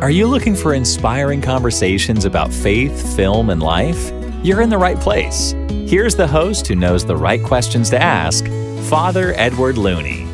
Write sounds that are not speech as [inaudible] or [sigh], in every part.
Are you looking for inspiring conversations about faith, film, and life? You're in the right place. Here's the host who knows the right questions to ask Father Edward Looney.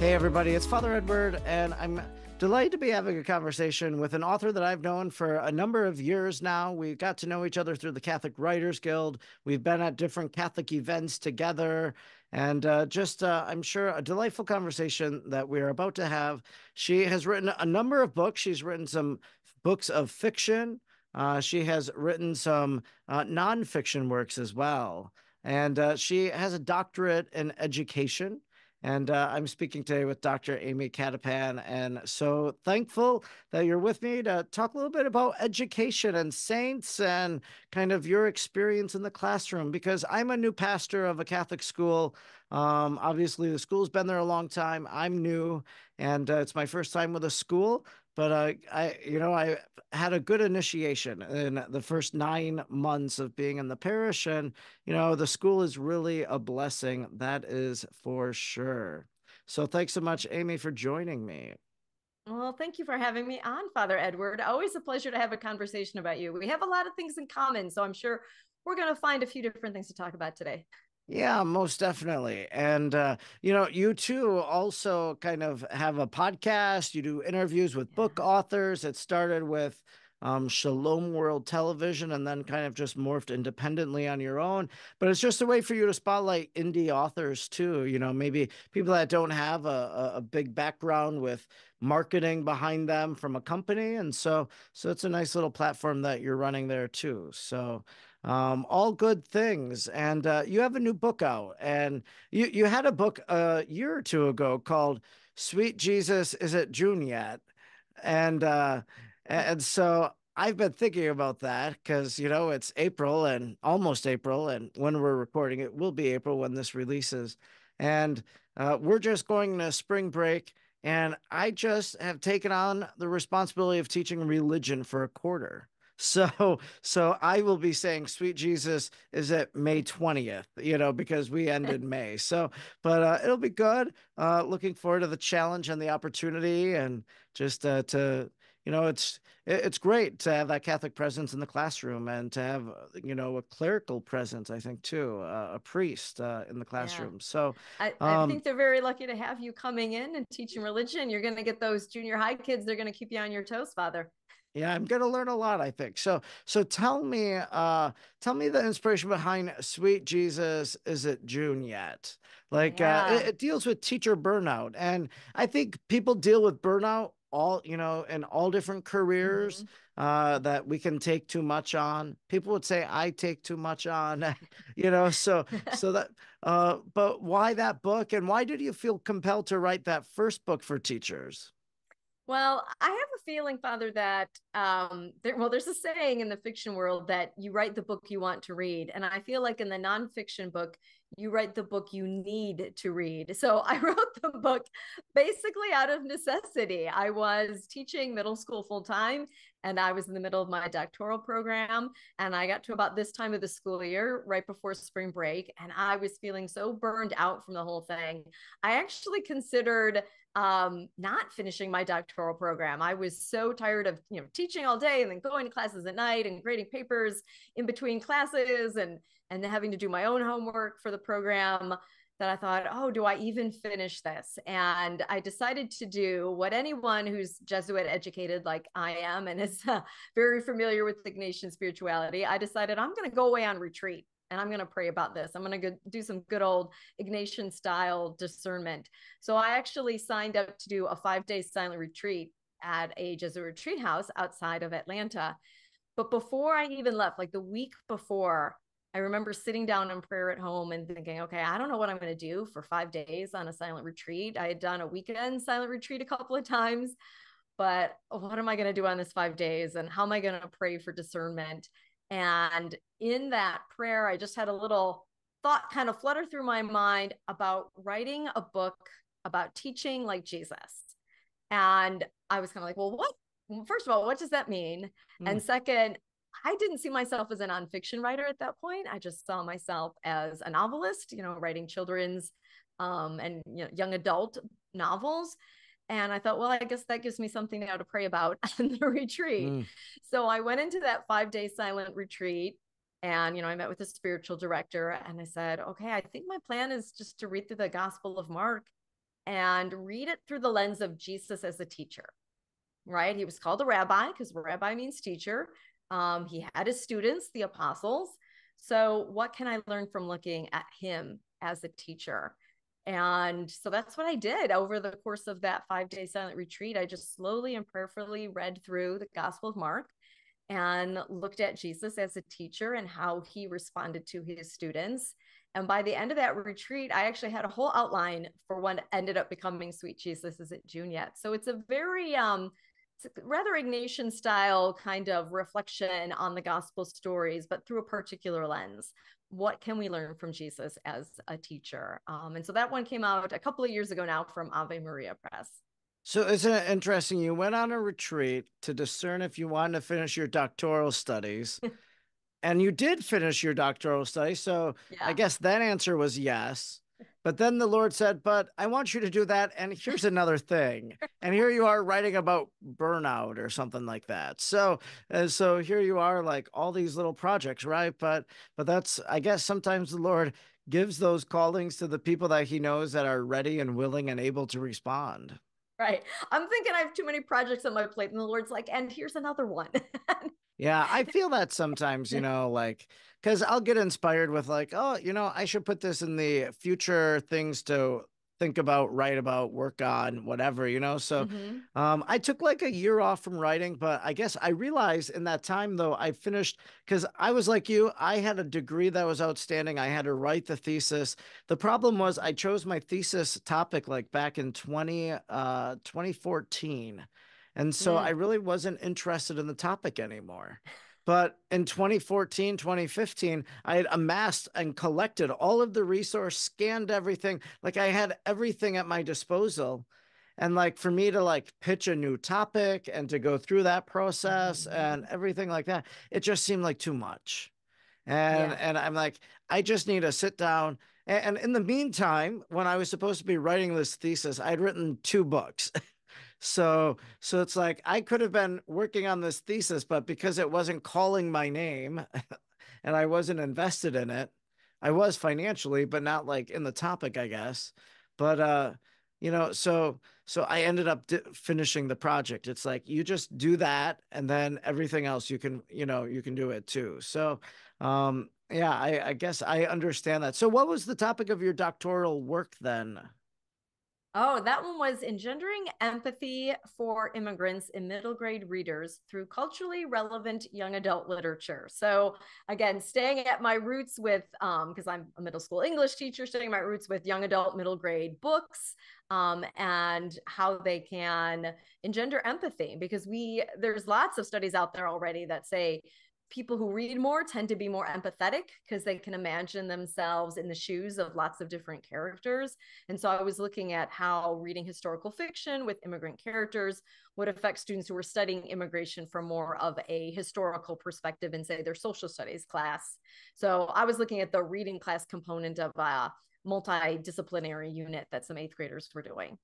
Hey, everybody, it's Father Edward, and I'm delighted to be having a conversation with an author that I've known for a number of years now. We got to know each other through the Catholic Writers Guild. We've been at different Catholic events together, and uh, just, uh, I'm sure, a delightful conversation that we're about to have. She has written a number of books. She's written some books of fiction. Uh, she has written some uh, nonfiction works as well. And uh, she has a doctorate in education. And uh, I'm speaking today with Dr. Amy Cattapan. And so thankful that you're with me to talk a little bit about education and saints and kind of your experience in the classroom, because I'm a new pastor of a Catholic school. Um, obviously, the school's been there a long time. I'm new, and uh, it's my first time with a school but uh, I, you know, I had a good initiation in the first nine months of being in the parish, and you know, the school is really a blessing. That is for sure. So, thanks so much, Amy, for joining me. Well, thank you for having me on, Father Edward. Always a pleasure to have a conversation about you. We have a lot of things in common, so I'm sure we're going to find a few different things to talk about today. Yeah, most definitely. And, uh, you know, you too also kind of have a podcast. You do interviews with book authors. It started with um, Shalom World Television and then kind of just morphed independently on your own. But it's just a way for you to spotlight indie authors too. You know, maybe people that don't have a, a big background with marketing behind them from a company. And so, so it's a nice little platform that you're running there too. So, um, all good things. And uh, you have a new book out, and you you had a book a year or two ago called "Sweet Jesus, Is It June Yet?" And uh, and so I've been thinking about that because you know it's April and almost April, and when we're recording it will be April when this releases, and uh, we're just going to spring break. And I just have taken on the responsibility of teaching religion for a quarter. So so I will be saying sweet Jesus is at May 20th, you know, because we ended May. So but uh, it'll be good. Uh, looking forward to the challenge and the opportunity and just uh, to you know it's it's great to have that Catholic presence in the classroom and to have you know a clerical presence. I think too, uh, a priest uh, in the classroom. Yeah. So I, I um, think they're very lucky to have you coming in and teaching religion. You're going to get those junior high kids. They're going to keep you on your toes, Father. Yeah, I'm gonna learn a lot, I think. So so tell me, uh tell me the inspiration behind Sweet Jesus Is It June Yet? Like yeah. uh it, it, deals with teacher burnout. And I think people deal with burnout all, you know, in all different careers. Mm-hmm. Uh, that we can take too much on. People would say I take too much on, [laughs] you know. So, [laughs] so that. Uh, but why that book, and why did you feel compelled to write that first book for teachers? Well, I have a feeling, Father, that um, there, well, there's a saying in the fiction world that you write the book you want to read, and I feel like in the nonfiction book, you write the book you need to read. So [laughs] I wrote the book basically out of necessity. I was teaching middle school full time, and I was in the middle of my doctoral program, and I got to about this time of the school year, right before spring break, and I was feeling so burned out from the whole thing. I actually considered um, not finishing my doctoral program. I was so tired of you know teaching all day and then going to classes at night and grading papers in between classes and and having to do my own homework for the program that I thought, oh, do I even finish this? And I decided to do what anyone who's Jesuit educated like I am and is uh, very familiar with Ignatian spirituality, I decided I'm going to go away on retreat and I'm going to pray about this. I'm going to do some good old Ignatian style discernment. So I actually signed up to do a five day silent retreat at a Jesuit retreat house outside of Atlanta. But before I even left, like the week before, I remember sitting down in prayer at home and thinking, okay, I don't know what I'm going to do for five days on a silent retreat. I had done a weekend silent retreat a couple of times, but what am I going to do on this five days? And how am I going to pray for discernment? And in that prayer, I just had a little thought kind of flutter through my mind about writing a book about teaching like Jesus. And I was kind of like, well, what? First of all, what does that mean? Mm. And second, I didn't see myself as a nonfiction writer at that point. I just saw myself as a novelist, you know, writing children's um, and you know, young adult novels. And I thought, well, I guess that gives me something now to pray about [laughs] on the retreat. Mm. So I went into that five day silent retreat and, you know, I met with a spiritual director and I said, okay, I think my plan is just to read through the Gospel of Mark and read it through the lens of Jesus as a teacher, right? He was called a rabbi because rabbi means teacher. Um, he had his students, the apostles. So, what can I learn from looking at him as a teacher? And so that's what I did over the course of that five day silent retreat. I just slowly and prayerfully read through the Gospel of Mark and looked at Jesus as a teacher and how he responded to his students. And by the end of that retreat, I actually had a whole outline for what ended up becoming Sweet Jesus Is It June Yet. So it's a very um, rather Ignatian style kind of reflection on the gospel stories, but through a particular lens what can we learn from Jesus as a teacher? Um, and so that one came out a couple of years ago now from Ave Maria Press. So isn't it interesting? You went on a retreat to discern if you wanted to finish your doctoral studies. [laughs] and you did finish your doctoral study. So yeah. I guess that answer was yes. But then the Lord said, But I want you to do that. And here's another thing. [laughs] and here you are writing about burnout or something like that. So, uh, so here you are, like all these little projects, right? But, but that's, I guess sometimes the Lord gives those callings to the people that he knows that are ready and willing and able to respond. Right. I'm thinking I have too many projects on my plate. And the Lord's like, and here's another one. [laughs] yeah. I feel that sometimes, you know, like, because I'll get inspired with like, oh, you know, I should put this in the future things to think about, write about, work on, whatever, you know. So mm-hmm. um, I took like a year off from writing, but I guess I realized in that time though, I finished because I was like you, I had a degree that was outstanding. I had to write the thesis. The problem was I chose my thesis topic like back in 20, uh, 2014. And so mm. I really wasn't interested in the topic anymore. But in 2014, 2015, I had amassed and collected all of the resource, scanned everything. Like I had everything at my disposal. And like for me to like pitch a new topic and to go through that process mm-hmm. and everything like that, it just seemed like too much. And yeah. and I'm like, I just need to sit down. And, and in the meantime, when I was supposed to be writing this thesis, I'd written two books. [laughs] So so it's like I could have been working on this thesis, but because it wasn't calling my name [laughs] and I wasn't invested in it, I was financially, but not like in the topic, I guess. But uh, you know, so so I ended up di- finishing the project. It's like you just do that, and then everything else you can, you know, you can do it too. So, um, yeah, I, I guess I understand that. So, what was the topic of your doctoral work then? Oh, that one was engendering empathy for immigrants in middle grade readers through culturally relevant young adult literature. So, again, staying at my roots with, because um, I'm a middle school English teacher, staying at my roots with young adult middle grade books um, and how they can engender empathy. Because we, there's lots of studies out there already that say people who read more tend to be more empathetic because they can imagine themselves in the shoes of lots of different characters. And so I was looking at how reading historical fiction with immigrant characters would affect students who were studying immigration from more of a historical perspective in, say, their social studies class. So I was looking at the reading class component of a multidisciplinary unit that some eighth graders were doing.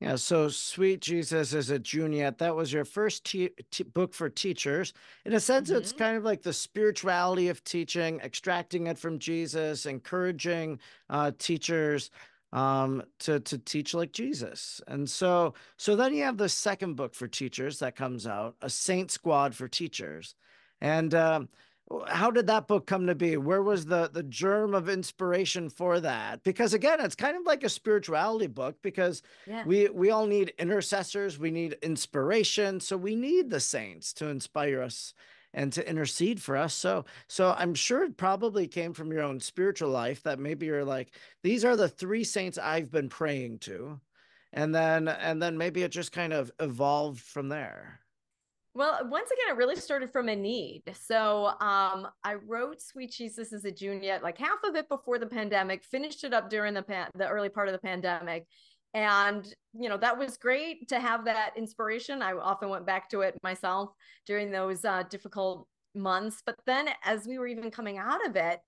Yeah, so Sweet Jesus Is It June That was your first te- te- book for teachers. In a sense, mm-hmm. it's kind of like the spirituality of teaching, extracting it from Jesus, encouraging uh, teachers um, to to teach like Jesus. And so, so then you have the second book for teachers that comes out, a Saint Squad for teachers, and um, how did that book come to be? Where was the the germ of inspiration for that? Because again it's kind of like a spirituality book because yeah. we we all need intercessors we need inspiration so we need the saints to inspire us and to intercede for us. So so i'm sure it probably came from your own spiritual life that maybe you're like these are the three saints i've been praying to and then and then maybe it just kind of evolved from there well, once again, it really started from a need. So um, I wrote Sweet Jesus as a junior, like half of it before the pandemic, finished it up during the pan- the early part of the pandemic. And, you know, that was great to have that inspiration. I often went back to it myself during those uh, difficult months. But then as we were even coming out of it,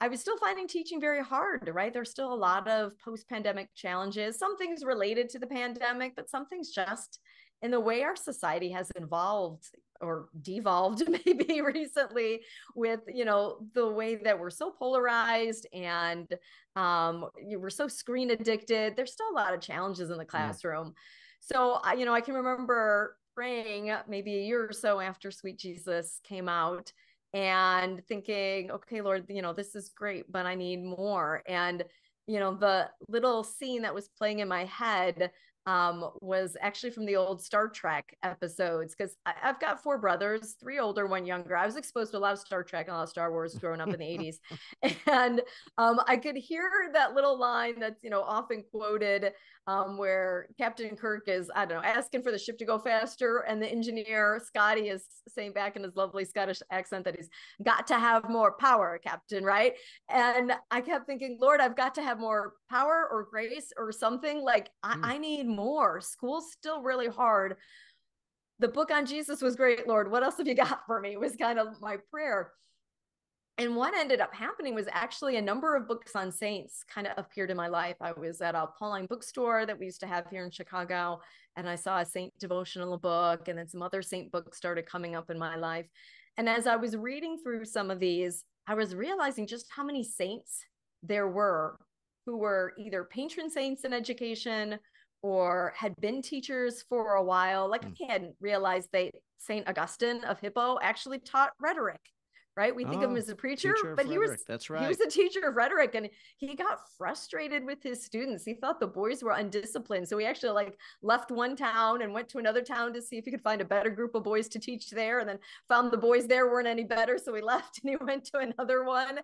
I was still finding teaching very hard, right? There's still a lot of post pandemic challenges, some things related to the pandemic, but some things just in the way our society has evolved or devolved [laughs] maybe recently with you know the way that we're so polarized and um we're so screen addicted there's still a lot of challenges in the classroom mm. so I, you know i can remember praying maybe a year or so after sweet jesus came out and thinking okay lord you know this is great but i need more and you know the little scene that was playing in my head um, was actually from the old Star Trek episodes because I've got four brothers, three older, one younger. I was exposed to a lot of Star Trek and a lot of Star Wars growing up in the 80s. [laughs] [laughs] And um, I could hear that little line that's, you know, often quoted um, where Captain Kirk is, I don't know, asking for the ship to go faster. And the engineer, Scotty, is saying back in his lovely Scottish accent that he's got to have more power, Captain, right? And I kept thinking, Lord, I've got to have more power or grace or something. Like, I, mm. I need more. School's still really hard. The book on Jesus was great, Lord. What else have you got for me? Was kind of my prayer. And what ended up happening was actually a number of books on saints kind of appeared in my life. I was at a Pauline bookstore that we used to have here in Chicago, and I saw a saint devotional book, and then some other saint books started coming up in my life. And as I was reading through some of these, I was realizing just how many saints there were who were either patron saints in education or had been teachers for a while. Like mm. I hadn't realized that Saint Augustine of Hippo actually taught rhetoric right? We think oh, of him oh, as a preacher, but he was that's right. He was a teacher of rhetoric and he got frustrated with his students. He thought the boys were undisciplined. So he actually like left one town and went to another town to see if he could find a better group of boys to teach there and then found the boys there weren't any better. So he [laughs] left and he went to another one.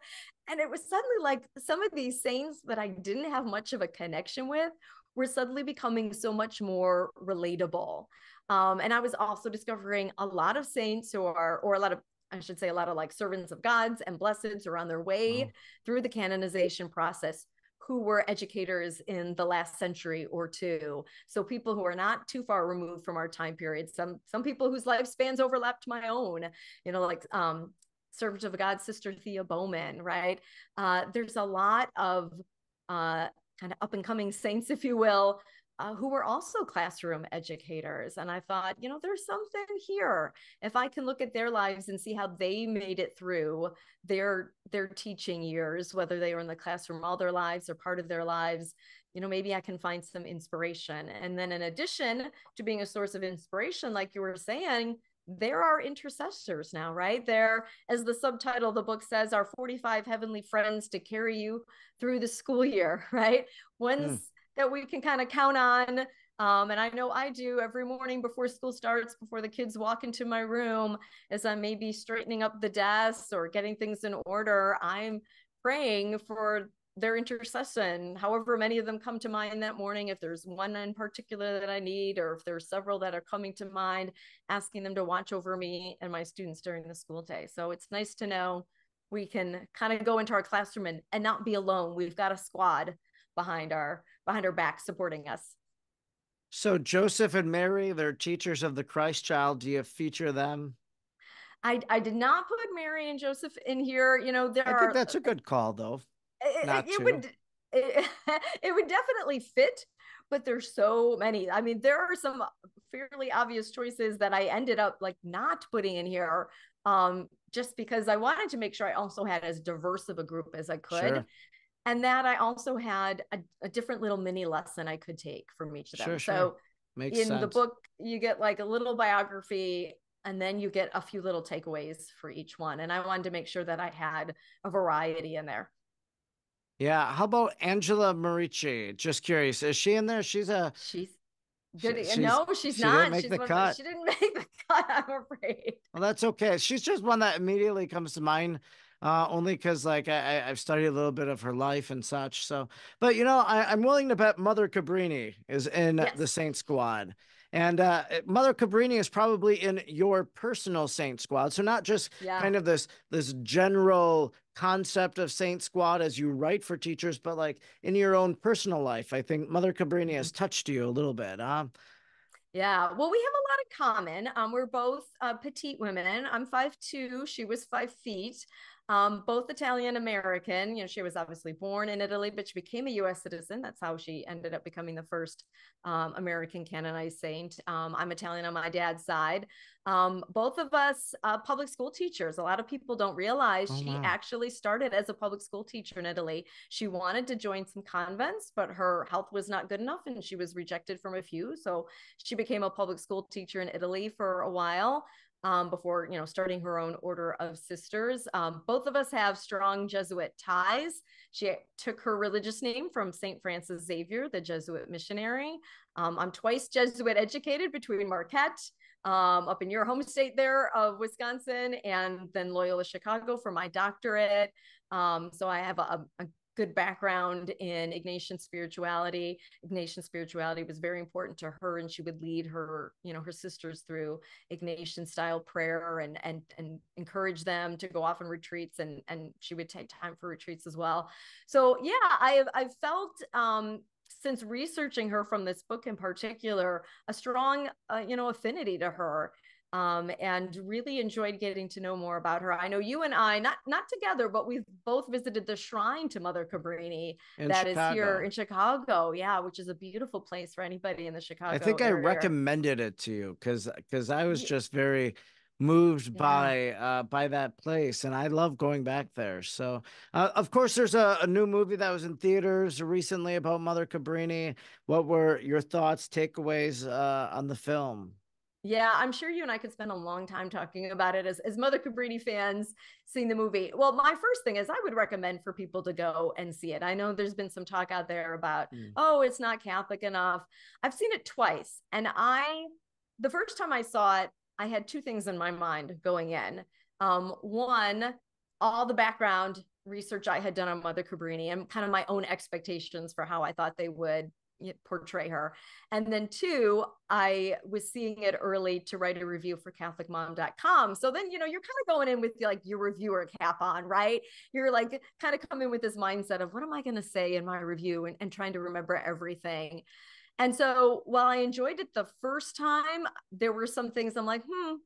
And it was suddenly like some of these saints that I didn't have much of a connection with were suddenly becoming so much more relatable. Um, and I was also discovering a lot of saints or or a lot of I should say, a lot of like servants of gods and blesseds are on their way oh. through the canonization process who were educators in the last century or two. So people who are not too far removed from our time period. Some some people whose lifespans overlapped my own. You know, like um, servant of God, Sister Thea Bowman. Right. Uh, there's a lot of uh, kind of up and coming saints, if you will, uh, who were also classroom educators. And I thought, you know, there's something here. If I can look at their lives and see how they made it through their their teaching years, whether they were in the classroom all their lives or part of their lives, you know, maybe I can find some inspiration. And then in addition to being a source of inspiration, like you were saying, there are intercessors now, right? There, as the subtitle of the book says, are 45 heavenly friends to carry you through the school year, [laughs] right? Ones mm that we can kind of count on. Um, and I know I do every morning before school starts, before the kids walk into my room, as I'm maybe straightening up the desks or getting things in order, I'm praying for their intercession, however many of them come to mind that morning. If there's one in particular that I need, or if there's several that are coming to mind, asking them to watch over me and my students during the school day. So it's nice to know we can kind of go into our classroom and, and not be alone. We've got a squad behind our behind our back supporting us. So Joseph and Mary, they're teachers of the Christ child. Do you feature them? I I did not put Mary and Joseph in here. You know, there I are, think that's a good call though. It, not it, it would [laughs] it, it would definitely fit, but there's so many. I mean, there are some fairly obvious choices that I ended up like not putting in here um just because I wanted to make sure I also had as diverse of a group as I could. Sure and that I also had a, a, different little mini lesson I could take from each of them. Sure, sure. So Makes in sense. the book, you get like a little biography and then you get a few little takeaways for each one. And I wanted to make sure that I had a variety in there. Yeah. How about Angela Merici? Just curious. Is she in there? She's a she's good. She, she's, no, she's she not. Didn't make she's the cut. she didn't [laughs] make the cut, I'm afraid. Well, that's okay. She's just one that immediately comes to mind uh, only because like I, I've studied a little bit of her life and such. So, but you know, I, am willing to bet Mother Cabrini is in yes. the Saint Squad. And uh, Mother Cabrini is probably in your personal saint squad. So not just yeah. kind of this this general concept of saint squad as you write for teachers, but like in your own personal life. I think Mother Cabrini has mm-hmm. touched you a little bit. Huh? Yeah, well, we have a lot of common. Um, we're both uh, petite women. I'm five two. She was five feet. Um, both Italian American. You know, she was obviously born in Italy, but she became a U.S. citizen. That's how she ended up becoming the first um, American canonized saint. Um, I'm Italian on my dad's side. Um, both of us uh, public school teachers. A lot of people don't realize oh, she wow. actually started as a public school teacher in Italy. She wanted to join some convents, but her health was not good enough, and she was rejected from a few. So she became a public school teacher in Italy for a while um, before you know starting her own order of sisters. Um, both of us have strong Jesuit ties. She took her religious name from Saint Francis Xavier, the Jesuit missionary. Um, I'm twice Jesuit educated between Marquette, um, up in your home state there of Wisconsin, and then Loyola Chicago for my doctorate. Um, so I have a, a good background in Ignatian spirituality. Ignatian spirituality was very important to her, and she would lead her, you know, her sisters through Ignatian style prayer and and and encourage them to go off on retreats, and and she would take time for retreats as well. So yeah, I've I've felt um, since researching her from this book in particular a strong uh, you know affinity to her um, and really enjoyed getting to know more about her. I know you and I, not not together, but we've both visited the shrine to Mother Cabrini in that Chicago. is here in Chicago. Yeah, which is a beautiful place for anybody in the Chicago. I think area. I recommended it to you because because I was just very moved yeah. by uh by that place and i love going back there so uh, of course there's a, a, new movie that was in theaters recently about mother cabrini what were your thoughts takeaways uh on the film yeah, I'm sure you and I could spend a long time talking about it as, as Mother Cabrini fans seeing the movie. Well, my first thing is I would recommend for people to go and see it. I know there's been some talk out there about, mm. oh, it's not Catholic enough. I've seen it twice. And I, the first time I saw it, I had two things in my mind going in. Um, one, all the background research I had done on Mother Cabrini and kind of my own expectations for how I thought they would portray her. And then two, I was seeing it early to write a review for catholicmom.com. So then, you know, you're kind of going in with like your reviewer cap on, right? You're like kind of coming with this mindset of what am I going to say in my review and, and trying to remember everything. And so while I enjoyed it the first time, there were some things I'm like, hmm,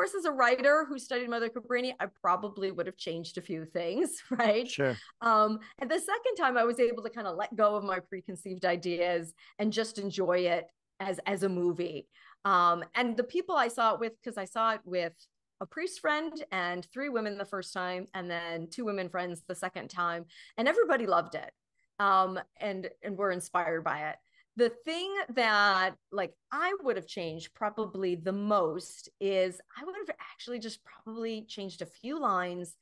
course, as a writer who studied Mother Cabrini, I probably would have changed a few things, [laughs] right? Sure. Um, and the second time, I was able to kind of let go of my preconceived ideas and just enjoy it as as a movie. Um, and the people I saw it with, because I saw it with a priest friend and three women the first time, and then two women friends the second time, and everybody loved it um, and and were inspired by it the thing that like I would have changed probably the most is I would have actually just probably changed a few lines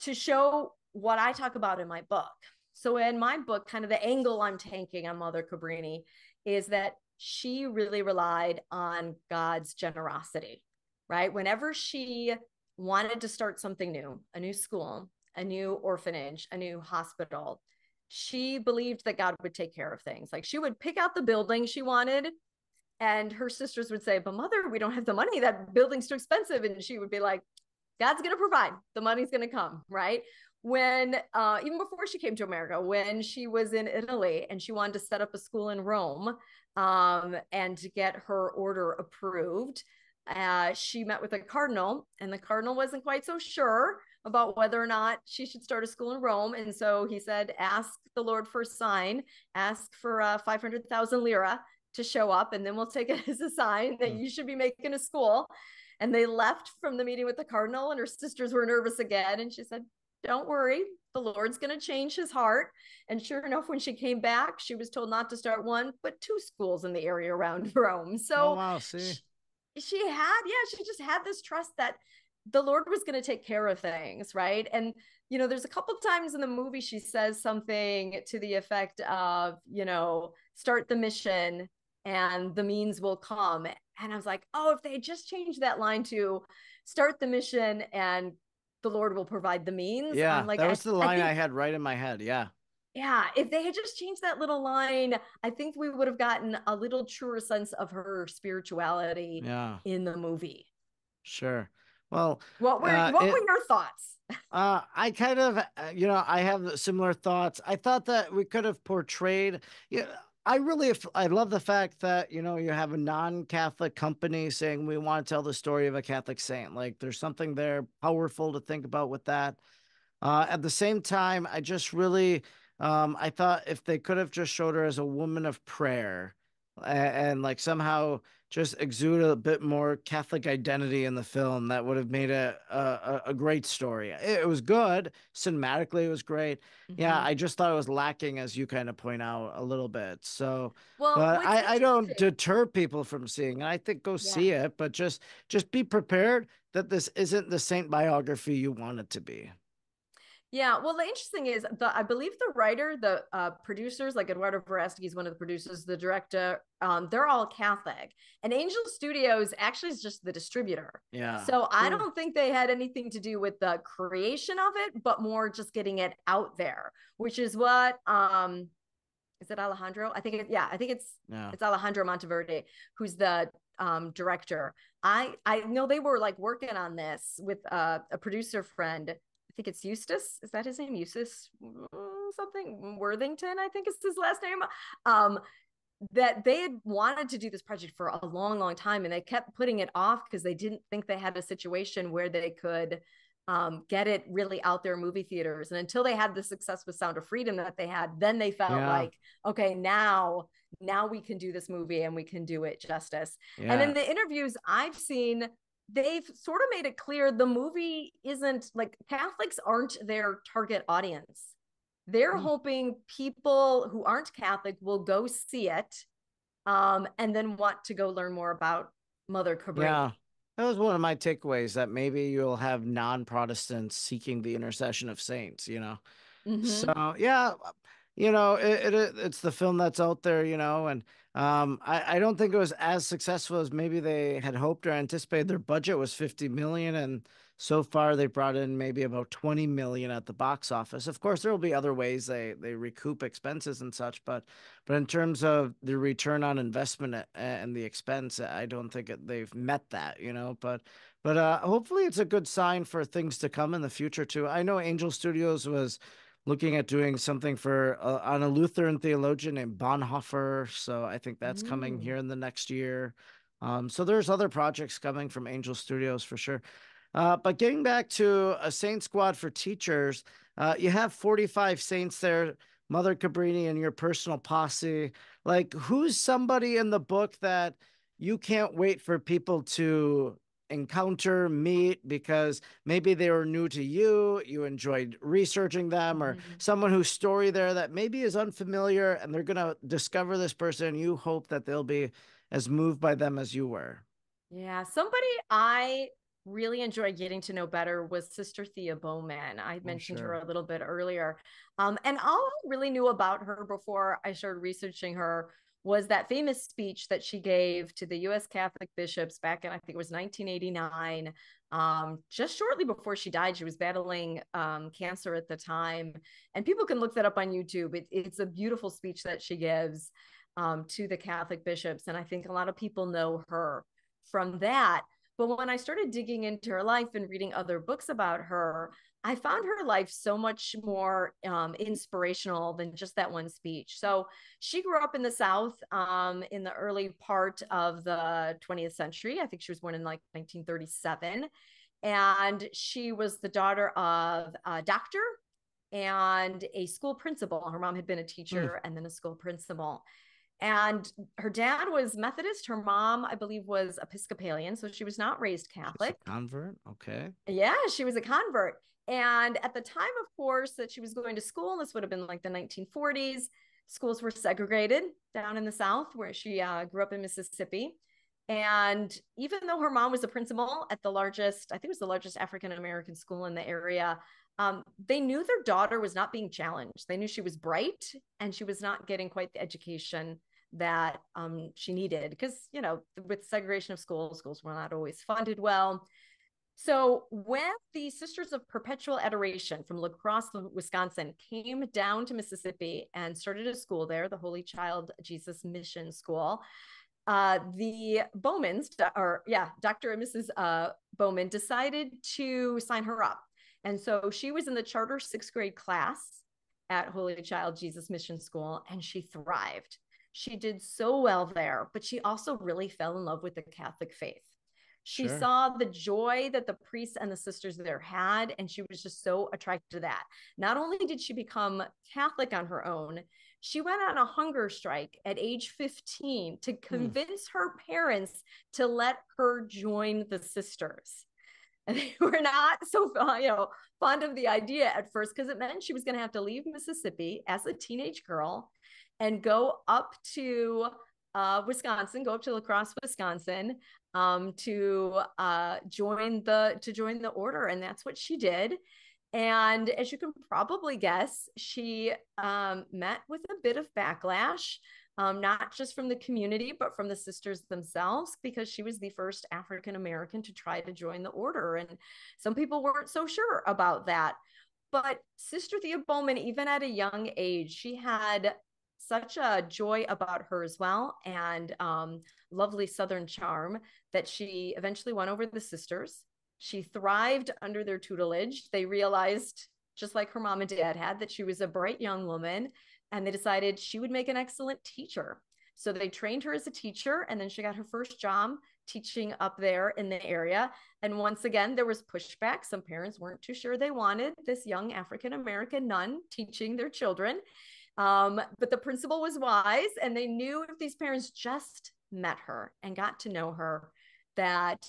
to show what I talk about in my book. So in my book, kind of the angle I'm taking on Mother Cabrini is that she really relied on God's generosity, right? Whenever she wanted to start something new, a new school, a new orphanage, a new hospital, she believed that God would take care of things. Like she would pick out the building she wanted, and her sisters would say, But mother, we don't have the money. That building's too expensive. And she would be like, God's going to provide, the money's going to come, right? When, uh, even before she came to America, when she was in Italy and she wanted to set up a school in Rome um, and to get her order approved, uh, she met with a cardinal, and the cardinal wasn't quite so sure about whether or not she should start a school in Rome. And so he said, ask the Lord for a sign, ask for uh, 500,000 lira to show up, and then we'll take it [laughs] as a sign that hmm. you should be making a school. And they left from the meeting with the cardinal, and her sisters were nervous again. And she said, Don't worry, the Lord's going to change his heart. And sure enough, when she came back, she was told not to start one, but two schools in the area around [laughs] Rome. So, oh, wow, see. She, she had, yeah, she just had this trust that the Lord was going to take care of things, right? And you know, there's a couple times in the movie she says something to the effect of, you know, start the mission and the means will come. And I was like, oh, if they just changed that line to start the mission and the Lord will provide the means. Yeah, I'm like, that was the line I, think, I had right in my head. Yeah. Yeah, if they had just changed that little line, I think we would have gotten a little truer sense of her spirituality yeah. in the movie. Sure. Well, what were uh, what it, were your thoughts? [laughs] uh, I kind of, uh, you know, I have similar thoughts. I thought that we could have portrayed. You know, I really I love the fact that you know you have a non-Catholic company saying we want to tell the story of a Catholic saint. Like there's something there powerful to think about with that. Uh, at the same time, I just really um, I thought if they could have just showed her as a woman of prayer and, and like somehow just exude a bit more Catholic identity in the film. That would have made a a, a great story. It, it, was good cinematically. It was great. Mm-hmm. Yeah, I just thought it was lacking, as you kind of point out a little bit. So, well, but I, I don't deter people from seeing it. I think go yeah. see it, but just just be prepared that this isn't the saint biography you want it to be. Yeah, well, the interesting is the I believe the writer, the uh, producers, like Eduardo Verástegui is one of the producers, the director, um, they're all Catholic, and Angel Studios actually is just the distributor. Yeah. So I don't think they had anything to do with the creation of it, but more just getting it out there, which is what um, is it Alejandro? I think it, yeah, I think it's yeah. it's Alejandro Monteverde who's the um, director. I I know they were like working on this with uh, a producer friend think it's Eustace. Is that his name? Eustace mm, something Worthington, I think is his last name. Um, that they had wanted to do this project for a long, long time, and they kept putting it off because they didn't think they had a situation where they could um, get it really out there in movie theaters. And until they had the success with Sound of Freedom that they had, then they felt yeah. like, okay, now now we can do this movie and we can do it justice. Yeah. And in the interviews I've seen, they've sort of made it clear the movie isn't like Catholics aren't their target audience. They're mm. hoping people who aren't Catholic will go see it um, and then want to go learn more about Mother Cabrini. Yeah. That was one of my takeaways that maybe you'll have non Protestants seeking the intercession of saints, you know? Mm-hmm. So, yeah, you know, it, it, it's the film that's out there, you know, and um, I, I don't think it was as successful as maybe they had hoped or anticipated. Their budget was 50 million, and so far they brought in maybe about 20 million at the box office. Of course, there will be other ways they they recoup expenses and such, but but in terms of the return on investment and the expense, I don't think it, they've met that, you know. But but uh, hopefully, it's a good sign for things to come in the future too. I know Angel Studios was looking at doing something for uh, on a Lutheran theologian named Bonhoeffer. So I think that's mm. coming here in the next year. Um, so there's other projects coming from Angel Studios for sure. Uh, but getting back to a Saint Squad for teachers, uh, you have 45 saints there, Mother Cabrini and your personal posse. Like, who's somebody in the book that you can't wait for people to encounter, meet because maybe they were new to you, you enjoyed researching them, or mm-hmm. someone whose story there that maybe is unfamiliar and they're going to discover this person. You hope that they'll be as moved by them as you were. Yeah, somebody I really enjoyed getting to know better was Sister Thea Bowman. I oh, mentioned oh, sure. her a little bit earlier. Um, and all I really knew about her before I started researching her was that famous speech that she gave to the US Catholic bishops back in, I think it was 1989. Um, just shortly before she died, she was battling um, cancer at the time. And people can look that up on YouTube. It, it's a beautiful speech that she gives um, to the Catholic bishops. And I think a lot of people know her from that. But when I started digging into her life and reading other books about her, I found her life so much more um, inspirational than just that one speech. So she grew up in the South um, in the early part of the 20th century. I think she was born in like 1937. And she was the daughter of a doctor and a school principal. Her mom had been a teacher mm. and then a school principal. And her dad was Methodist. Her mom, I believe, was Episcopalian. So she was not raised Catholic. convert. Okay. Yeah, she was a convert. And at the time, of course, that she was going to school, this would have been like the 1940s, schools were segregated down in the South, where she uh, grew up in Mississippi. And even though her mom was a principal at the largest, I think it was the largest African American school in the area, um, they knew their daughter was not being challenged. They knew she was bright and she was not getting quite the education that um, she needed because, you know, with segregation of schools, schools were not always funded well. So when the Sisters of Perpetual Adoration from La Crosse, Wisconsin, came down to Mississippi and started a school there, the Holy Child Jesus Mission School, uh, the Bowmans, or yeah, Dr. and Mrs. Uh, Bowman decided to sign her up. And so she was in the charter sixth grade class at Holy Child Jesus Mission School, and she thrived She did so well there, but she also really fell in love with the Catholic faith. She Sure. saw the joy that the priests and the sisters there had, and she was just so attracted to that. Not only did she become Catholic on her own, she went on a hunger strike at age 15 to hmm. convince her parents to let her join the sisters. [laughs] And they were not so you know fond of the idea at first because it meant she was going to have to leave Mississippi as a teenage girl and go up to uh, Wisconsin, go up to La Crosse, Wisconsin, um, to uh, join the to join the order, and that's what she did. And as you can probably guess, she um, met with a bit of backlash, um, not just from the community, but from the sisters themselves, because she was the first African American to try to join the order. And some people weren't so sure about that. But Sister Thea Bowman, even at a young age, she had such a joy about her as well and um, lovely Southern charm that she eventually won over the sisters. She thrived under their tutelage. They realized, just like her mom and dad had, that she was a bright young woman and they decided she would make an excellent teacher. So they trained her as a teacher and then she got her first job teaching up there in the area. And once again, there was pushback. Some parents weren't too sure they wanted this young African American nun teaching their children. Um, but the principal was wise and they knew if these parents just met her and got to know her, that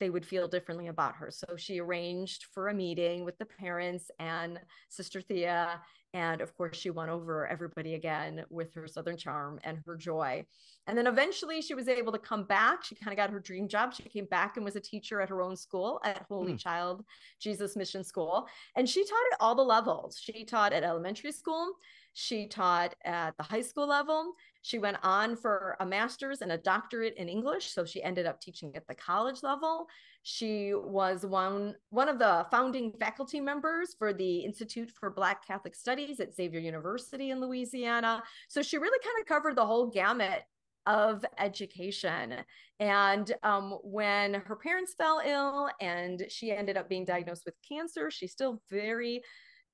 they would feel differently about her. So she arranged for a meeting with the parents and Sister Thea. And of course, she won over everybody again with her Southern charm and her joy. And then eventually she was able to come back. She kind of got her dream job. She came back and was a teacher at her own school at Holy hmm. Child Jesus Mission School. And she taught at all the levels. She taught at elementary school, she taught at the high school level. She went on for a master's and a doctorate in English. So she ended up teaching at the college level. She was one, one of the founding faculty members for the Institute for Black Catholic Studies at Xavier University in Louisiana. So she really kind of covered the whole gamut of education. And um, when her parents fell ill and she ended up being diagnosed with cancer, she's still very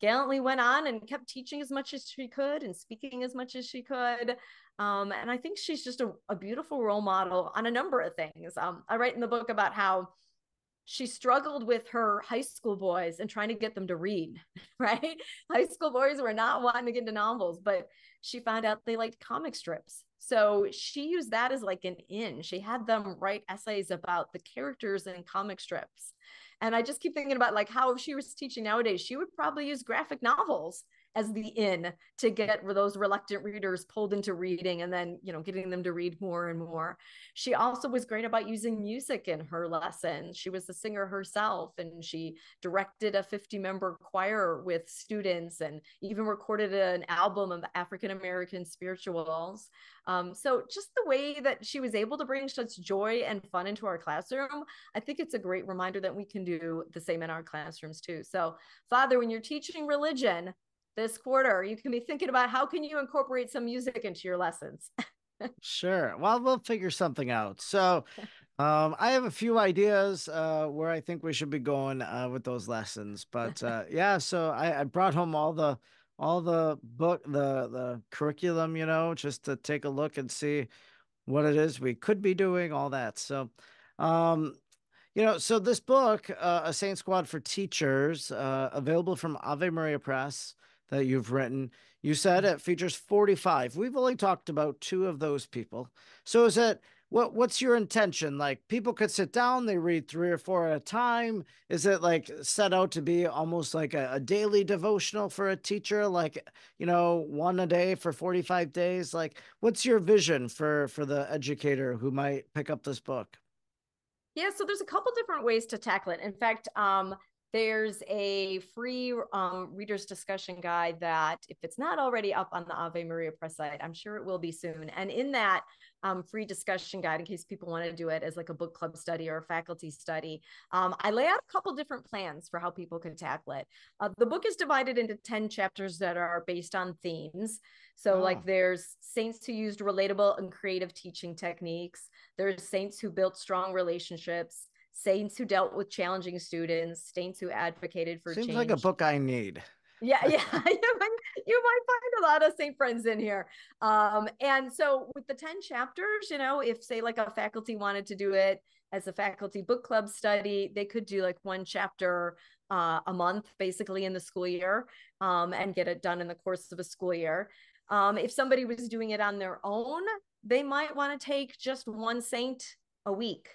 gallantly went on and kept teaching as much as she could and speaking as much as she could. Um, and I think she's just a, a, beautiful role model on a number of things. Um, I write in the book about how she struggled with her high school boys and trying to get them to read, [laughs] right? High school boys were not wanting to get into novels, but she found out they liked comic strips. So she used that as like an in. She had them write essays about the characters in comic strips. And I just keep thinking about like how if she was teaching nowadays, she would probably use graphic novels as the in to get those reluctant readers pulled into reading and then you know getting them to read more and more. She also was great about using music in her lessons she was a singer herself and she directed a 50 member choir with students and even recorded an album of african american spirituals. Um, so just the way that she was able to bring such joy and fun into our classroom i think it's a great reminder that we can do the same in our classrooms too. So father when you're teaching religion this quarter you can be thinking about how can you incorporate some music into your lessons? [laughs] Sure. Well we'll figure something out. So [laughs] um, i have a few ideas uh, where i think we should be going uh, with those lessons but uh, [laughs] yeah so I, I brought home all the all the book the the curriculum you know just to take a look and see what it is we could be doing all that. So um you know so this book uh, a saint squad for teachers uh, available from ave maria press that you've written. You said mm-hmm. it features 45. We've only talked about two of those people. So is it what what's your intention? Like people could sit down, they read three or four at a time. Is it like set out to be almost like a, a daily devotional for a teacher, like you know, one a day for 45 days? Like what's your vision for for the educator who might pick up this book? Yeah, so there's a couple different ways to tackle it. In fact, um, there's a free um, reader's discussion guide that, if it's not already up on the Ave Maria Press site, I'm sure it will be soon. And in that um, free discussion guide, in case people want to do it as like a book club study or a faculty study, um, I lay out a couple different plans for how people can tackle it. Uh, the book is divided into 10 chapters that are based on themes. So, oh. like, there's saints who used relatable and creative teaching techniques. There's saints who built strong relationships saints who dealt with challenging students, saints who advocated for Seems change. like a book I need. Yeah, [laughs] yeah. [laughs] you might find a lot of Saint friends in here. Um, and so with the 10 chapters, you know, if say like a faculty wanted to do it as a faculty book club study, they could do like one chapter uh, a month basically in the school year um, and get it done in the course of a school year. Um, if somebody was doing it on their own, they might want to take just one saint a week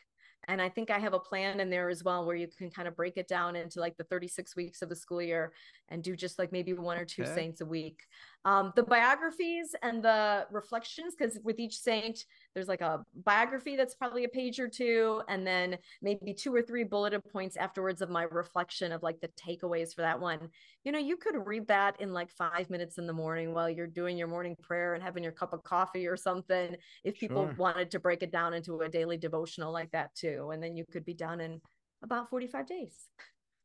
and I think I have a plan in there as well where you can kind of break it down into like the 36 weeks of the school year and do just like maybe one or two okay. saints a week. Um, the biographies and the reflections, because with each saint, there's like a biography that's probably a page or two, and then maybe two or three bulleted points afterwards of my reflection of like the takeaways for that one. You know, you could read that in like five minutes in the morning while you're doing your morning prayer and having your cup of coffee or something. If people sure. wanted to break it down into a daily devotional like that too, and then you could be done in about 45 days.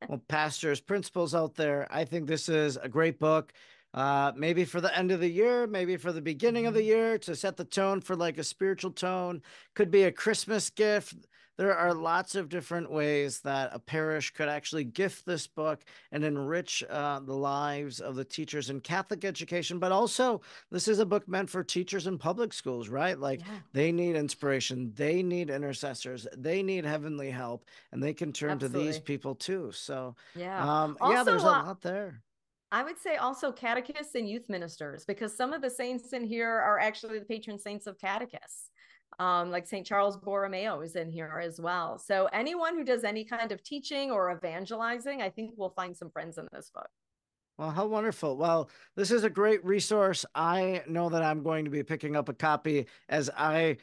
well, pastors, principals out there, I think this is a great book uh, maybe for the end of the year, maybe for the beginning of the mm-hmm. year to set the tone for like a spiritual tone. Could be a Christmas gift. There are lots of different ways that a parish could actually gift this book and enrich uh, the lives of the teachers in Catholic education. But also, this is a book meant for teachers in public schools, right? Like yeah. they need inspiration, they need intercessors, they need heavenly help, and they can turn Absolutely. to these people too. So, yeah, um, also, yeah, there's a uh, lot there. I would say also catechists and youth ministers, because some of the saints in here are actually the patron saints of catechists. Um, like St. Charles Borromeo is in here as well. So anyone who does any kind of teaching or evangelizing, I think we'll find some friends in this book. Well, how wonderful. Well, this is a great resource. I know that I'm going to be picking up a copy as I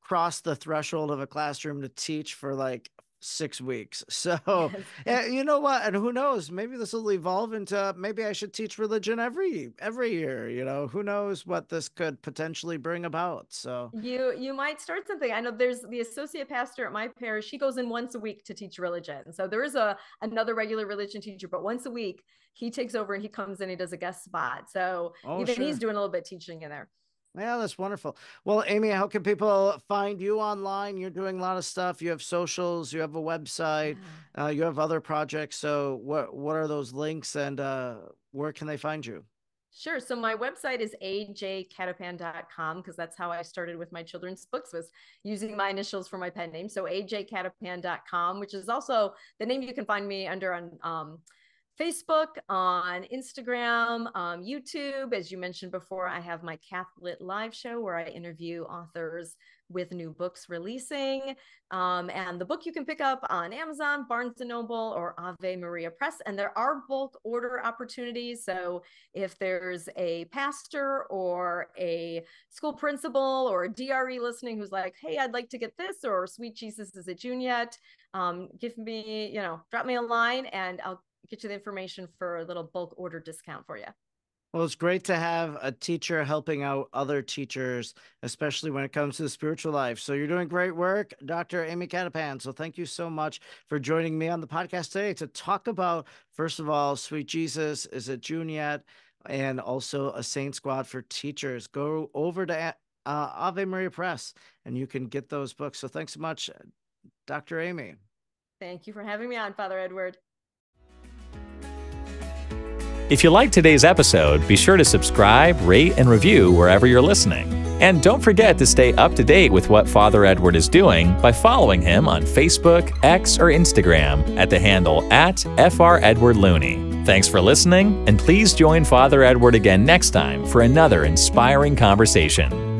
cross the threshold of a classroom to teach for like six weeks. [laughs] So, yes. Eh, you know what? And who knows? Maybe this will evolve into maybe I should teach religion every every year. You know, who knows what this could potentially bring about. So you you might start something. I know there's the associate pastor at my parish. She goes in once a week to teach religion. So there is a another regular religion teacher, but once a week he takes over and he comes in. He does a guest spot. So oh, even sure. he's doing a little bit teaching in there. Yeah, that's wonderful. Well, Amy, how can people find you online? You're doing a lot of stuff. You have socials, you have a website, uh, you have other projects. So, what what are those links, and uh, where can they find you? Sure. So my website is ajcattapan.com because that's how I started with my children's books was using my initials for my pen name. So ajcattapan.com, which is also the name you can find me under on um, Facebook, on Instagram, um, YouTube. As you mentioned before, I have my Catholic live show where I interview authors with new books releasing. Um, and the book you can pick up on Amazon, Barnes and Noble, or Ave Maria Press. And there are bulk order opportunities. So if there's a pastor or a school principal or a DRE listening who's like, hey, I'd like to get this, or Sweet Jesus, is it June yet? Um, give me, you know, drop me a line and I'll get you the information for a little bulk order discount for you. Well, it's great to have a teacher helping out other teachers, especially when it comes to the spiritual life. So you're doing great work, Dr. Amy Cattapan. So thank you so much for joining me on the podcast today to talk about, first of all, Sweet Jesus, is it June yet? And also a Saint Squad for teachers. Go over to uh, Ave Maria Press and you can get those books. So thanks so much, Dr. Amy. Thank you for having me on, Father Edward. If you liked today's episode, be sure to subscribe, rate, and review wherever you're listening. And don't forget to stay up to date with what Father Edward is doing by following him on Facebook, X, or Instagram at the handle at FR Edward Looney. Thanks for listening, and please join Father Edward again next time for another inspiring conversation.